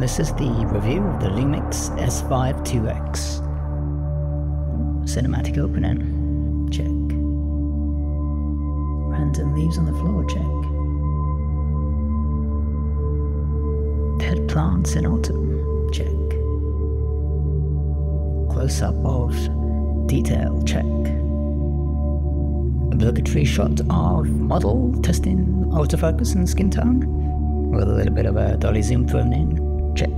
This is the review of the Lumix S5 2X. Cinematic opening. Check. Random leaves on the floor. Check. Dead plants in autumn. Check. Close up of detail. Check. Obligatory shot of model testing autofocus and skin tone with a little bit of a dolly zoom thrown in. Check.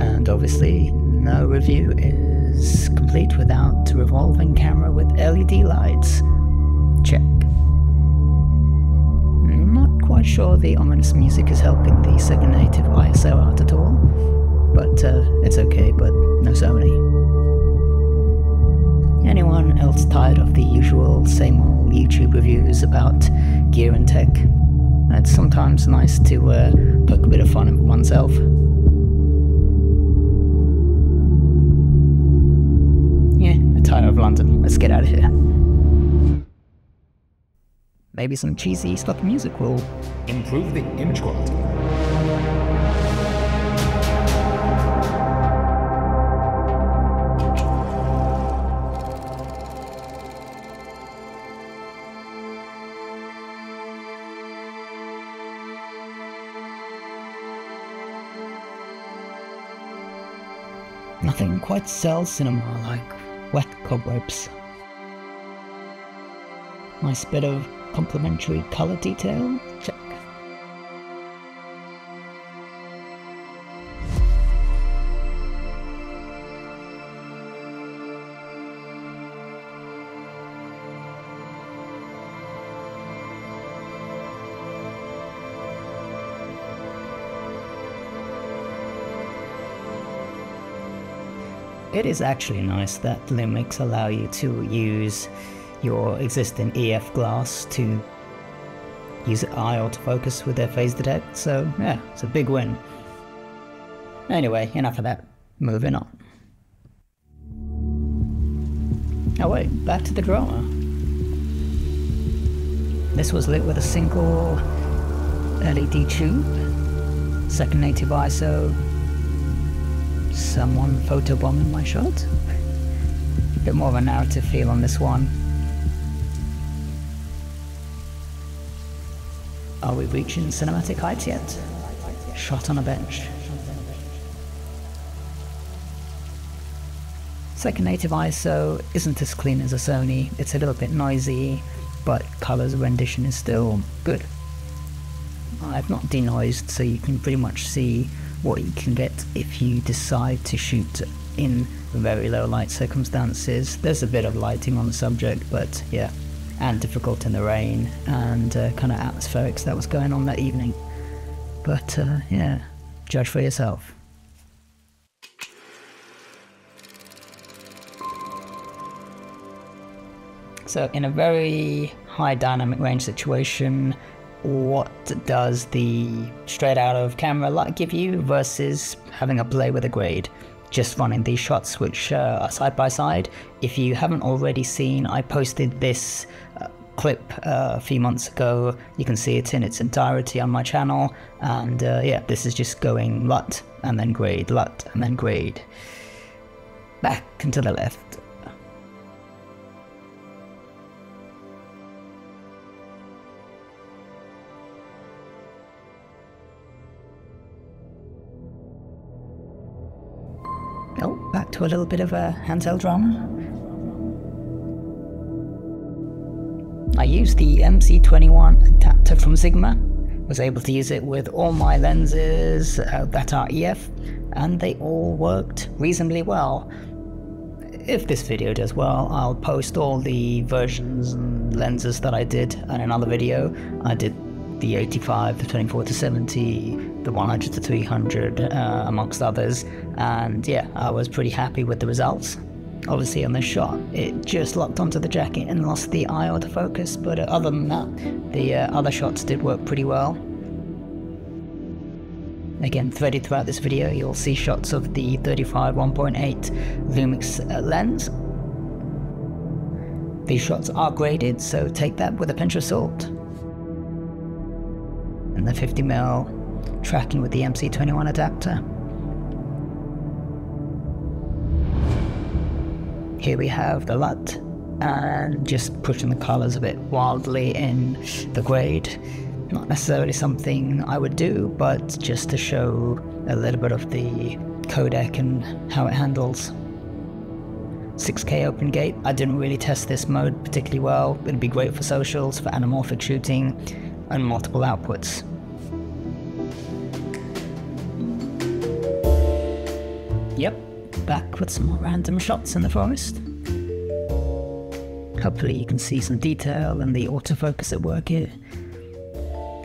And obviously, no review is complete without a revolving camera with LED lights. Check. I'm not quite sure the ominous music is helping the second native ISO out at all, but uh, it's okay, but no Sony. Anyone else tired of the usual same old YouTube reviews about gear and tech? It's sometimes nice to uh, poke a bit of fun at oneself. Yeah, I'm tired of London. Let's get out of here. Maybe some cheesy sloppy music will Improve the image quality. Nothing quite sells cinema like wet cobwebs. Nice bit of complementary color detail. Check. It is actually nice that Lumix allow you to use your existing EF glass to use eye autofocus with their phase detect, so yeah, it's a big win. Anyway, enough of that. Moving on. Oh wait, back to the drama. This was lit with a single LED tube, second native ISO, someone photobombing my shot. A bit more of a narrative feel on this one. Are we reaching cinematic heights yet? Shot on a bench. Second native ISO isn't as clean as a Sony, it's a little bit noisy, but colors rendition is still good. I've not denoised so you can pretty much see what you can get if you decide to shoot in very low light circumstances. There's a bit of lighting on the subject, but yeah, and difficult in the rain and uh, kind of atmospherics that was going on that evening. But uh, yeah, judge for yourself. So, in a very high dynamic range situation, what does the straight out of camera light give you versus having a play with a grade? Just running these shots, which uh, are side by side. If you haven't already seen, I posted this uh, clip uh, a few months ago. You can see it in its entirety on my channel. And uh, yeah, this is just going LUT and then grade, LUT and then grade. Back and to the left. Oh, back to a little bit of a handheld drama. I used the MC21 adapter from Sigma, was able to use it with all my lenses uh, that are EF, and they all worked reasonably well. If this video does well, I'll post all the versions and lenses that I did in another video. I did the 85, the 24 to 70, the 100 to 300, uh, amongst others. And yeah, I was pretty happy with the results. Obviously, on this shot, it just locked onto the jacket and lost the eye or the focus. but uh, other than that, the uh, other shots did work pretty well. Again, threaded throughout this video, you'll see shots of the 35 1.8 Lumix uh, lens. These shots are graded, so take that with a pinch of salt. And the 50mm tracking with the MC21 adapter. Here we have the LUT and just pushing the colors a bit wildly in the grade. Not necessarily something I would do, but just to show a little bit of the codec and how it handles. 6K open gate. I didn't really test this mode particularly well. It'd be great for socials, for anamorphic shooting, and multiple outputs. Yep, back with some more random shots in the forest. Hopefully you can see some detail and the autofocus at work here.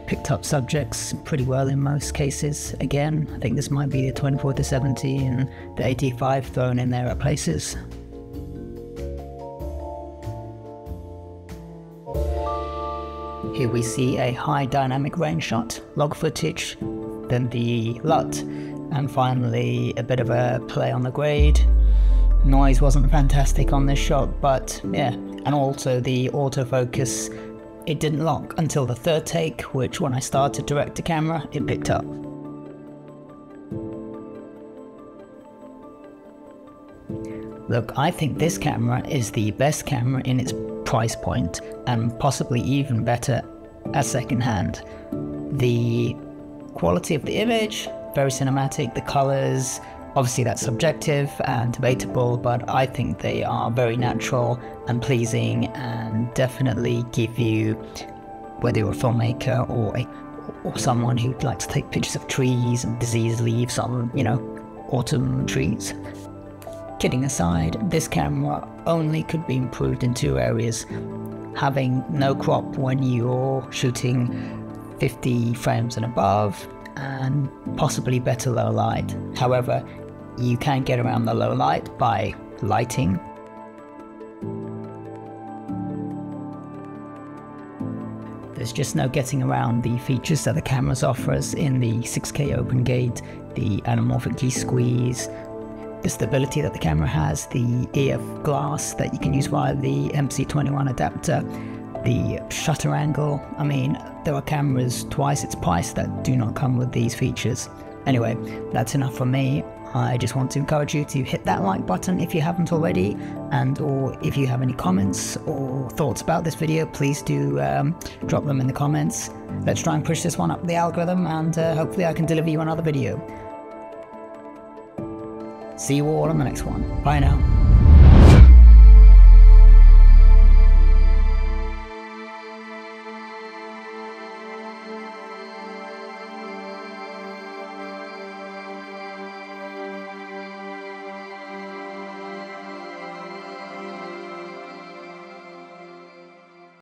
Picked up subjects pretty well in most cases. Again, I think this might be the 24 to 70 and the 85 thrown in there at places. Here we see a high dynamic range shot, log footage, then the LUT, and finally a bit of a play on the grade. Noise wasn't fantastic on this shot, but yeah, and also the autofocus, it didn't lock until the third take, which when I started direct to camera, it picked up. Look, I think this camera is the best camera in its price point and possibly even better as second hand. The quality of the image, very cinematic, the colors, obviously that's subjective and debatable, but I think they are very natural and pleasing and definitely give you, whether you're a filmmaker or a or someone who likes to take pictures of trees and disease leaves on, you know, autumn trees. Kidding aside, this camera only could be improved in two areas. Having no crop when you're shooting 50 frames and above, and possibly better low light. However, you can get around the low light by lighting. There's just no getting around the features that the cameras offer us in the 6K open gate, the anamorphic de-squeeze, the stability that the camera has, the EF glass that you can use via the MC21 adapter, the shutter angle. I mean, there are cameras twice its price that do not come with these features. Anyway, that's enough for me. I just want to encourage you to hit that like button if you haven't already, and or if you have any comments or thoughts about this video, please do um, drop them in the comments. Let's try and push this one up the algorithm, and uh, hopefully I can deliver you another video. See you all on the next one. Bye now.